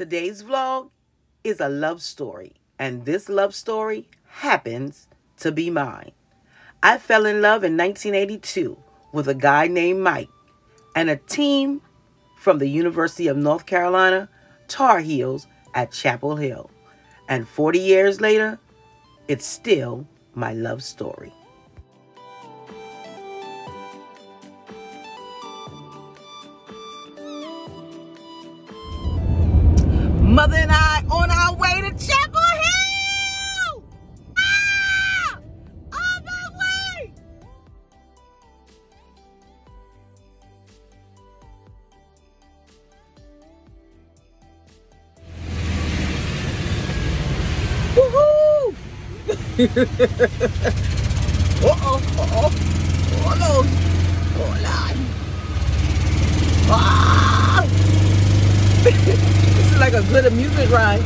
Today's vlog is a love story, and this love story happens to be mine. I fell in love in 1982 with a guy named Mike and a team from the University of North Carolina Tar Heels at Chapel Hill. And 40 years later, it's still my love story. Mother and I on our way to Chapel Hill! Ah! On the way! Woohoo! uh-oh, uh-oh. Oh, Lord. Oh, Lord. Ah! A good ride.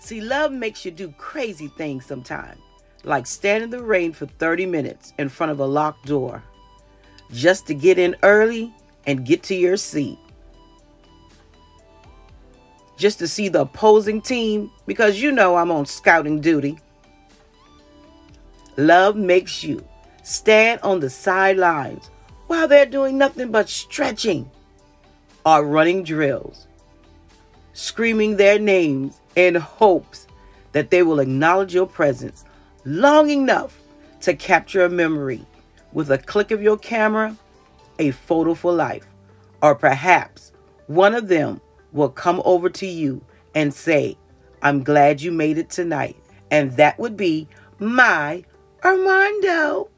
See, love makes you do crazy things sometimes, like stand in the rain for 30 minutes in front of a locked door just to get in early and get to your seat just to see the opposing team because you know I'm on scouting duty. Love makes you stand on the sidelines while they're doing nothing but stretching or running drills, screaming their names in hopes that they will acknowledge your presence long enough to capture a memory with a click of your camera, a photo for life, or perhaps one of them will come over to you and say, I'm glad you made it tonight. And that would be my Armando.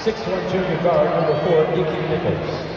Six-one junior guard, number four, Nikki Nichols.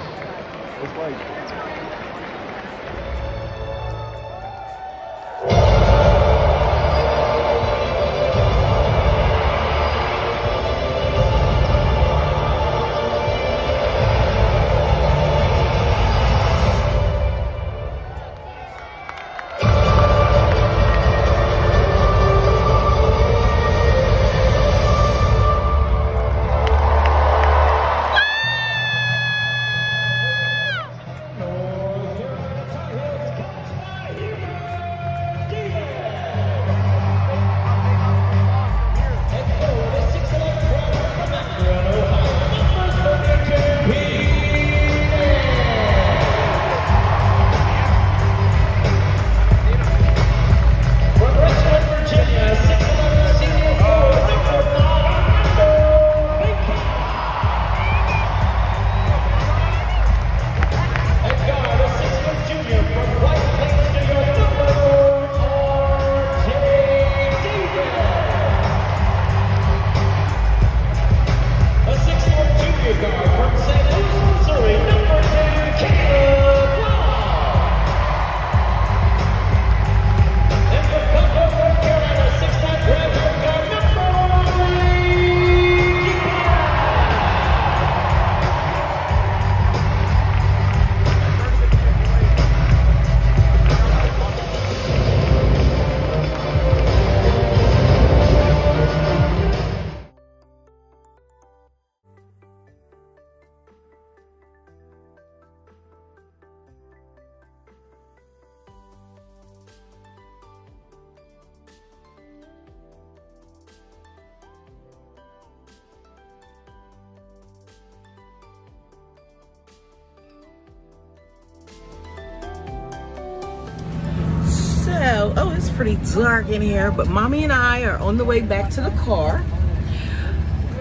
Oh, it's pretty dark in here, but mommy and I are on the way back to the car.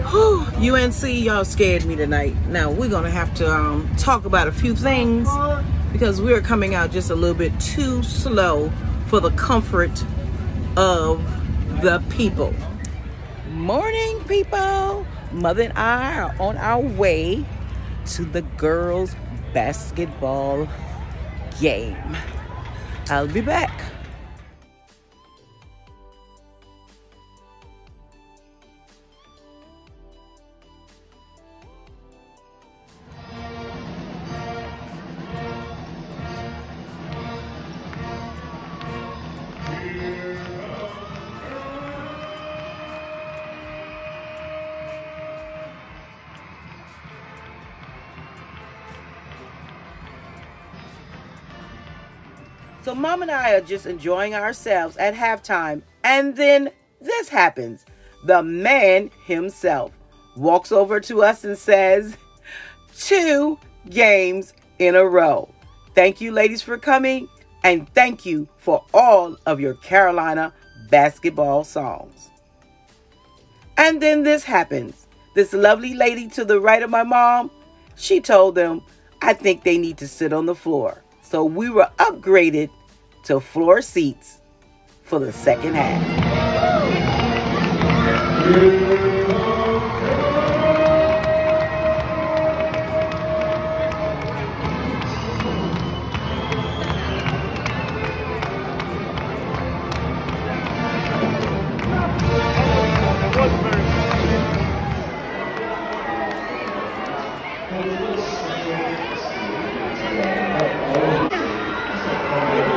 Whew, UNC, y'all scared me tonight. Now we're gonna have to um, talk about a few things because we're coming out just a little bit too slow for the comfort of the people. Morning, people. Mother and I are on our way to the girls' basketball game. I'll be back. So mom and I are just enjoying ourselves at halftime. And then this happens. The man himself walks over to us and says, Two games in a row. Thank you, ladies, for coming. And thank you for all of your Carolina basketball songs. And then this happens. This lovely lady to the right of my mom, she told them, I think they need to sit on the floor. So we were upgraded to floor seats for the second half.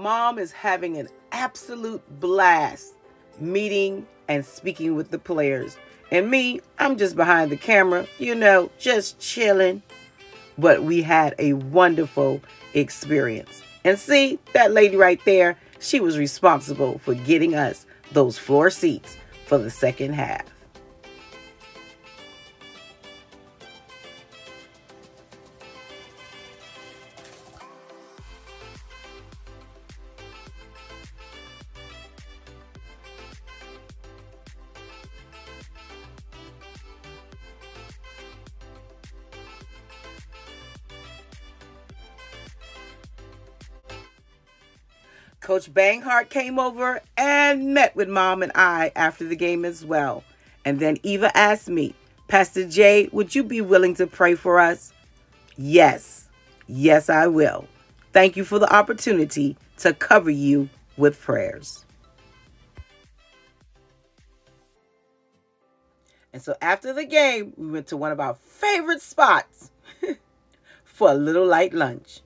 mom is having an absolute blast meeting and speaking with the players. And me, I'm just behind the camera, you know, just chilling. But we had a wonderful experience. And see, that lady right there, she was responsible for getting us those floor seats for the second half. Coach Banghart came over and met with mom and I after the game as well. And then Eva asked me, Pastor Jay, would you be willing to pray for us? Yes, yes, I will. Thank you for the opportunity to cover you with prayers. And so after the game, we went to one of our favorite spots for a little light lunch.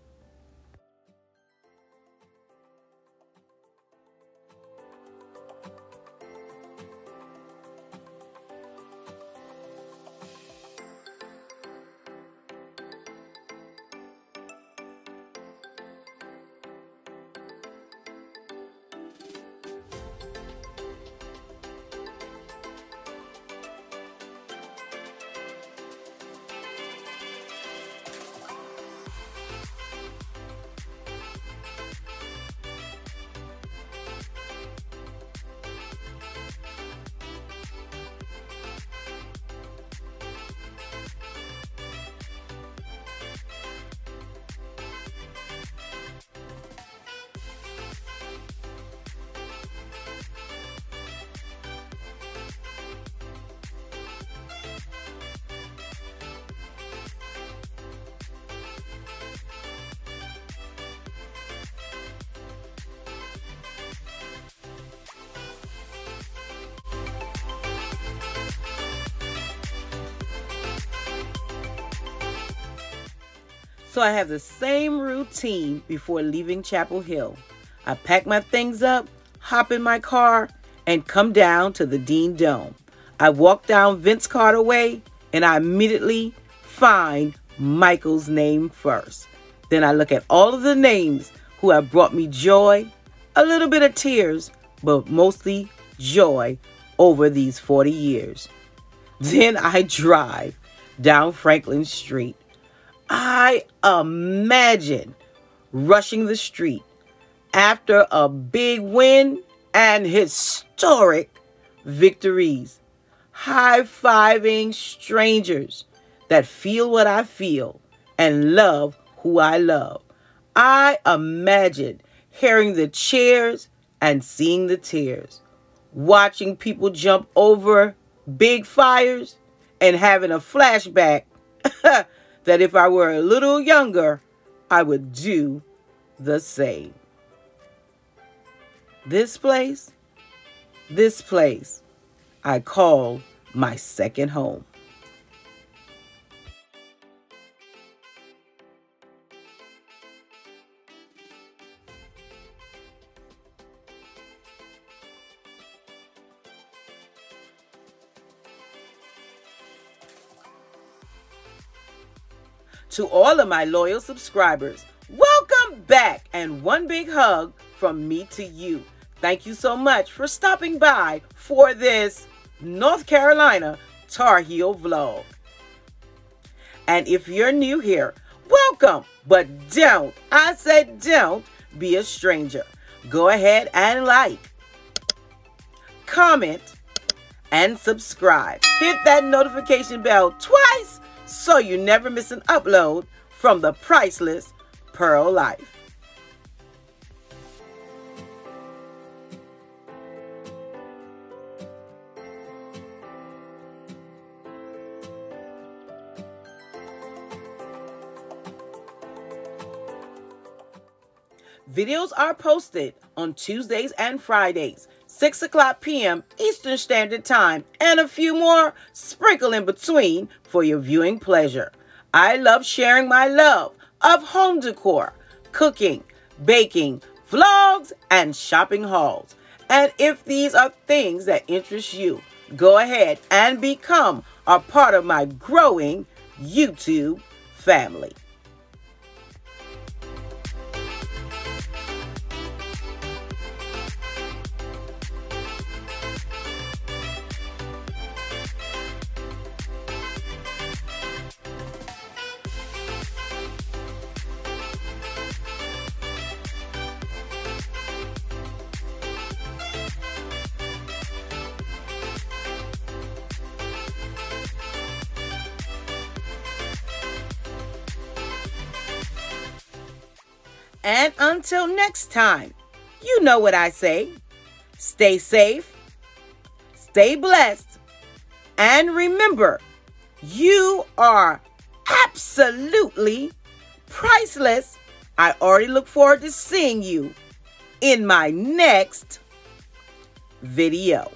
So I have the same routine before leaving Chapel Hill. I pack my things up, hop in my car, and come down to the Dean Dome. I walk down Vince Carter Way and I immediately find Michael's name first. Then I look at all of the names who have brought me joy, a little bit of tears, but mostly joy over these 40 years. Then I drive down Franklin Street. I imagine rushing the street after a big win and historic victories, high fiving strangers that feel what I feel and love who I love. I imagine hearing the cheers and seeing the tears, watching people jump over big fires and having a flashback that if I were a little younger, I would do the same. This place, this place, I call my second home. To all of my loyal subscribers, welcome back and one big hug from me to you. Thank you so much for stopping by for this North Carolina Tar Heel vlog. And if you're new here, welcome, but don't, I said don't, be a stranger. Go ahead and like, comment, and subscribe. Hit that notification bell twice so you never miss an upload from the priceless Pearl Life. Videos are posted on Tuesdays and Fridays, 6 o'clock p.m. Eastern Standard Time, and a few more sprinkle in between for your viewing pleasure. I love sharing my love of home decor, cooking, baking, vlogs, and shopping hauls. And if these are things that interest you, go ahead and become a part of my growing YouTube family. And until next time, you know what I say. Stay safe, stay blessed, and remember, you are absolutely priceless. I already look forward to seeing you in my next video.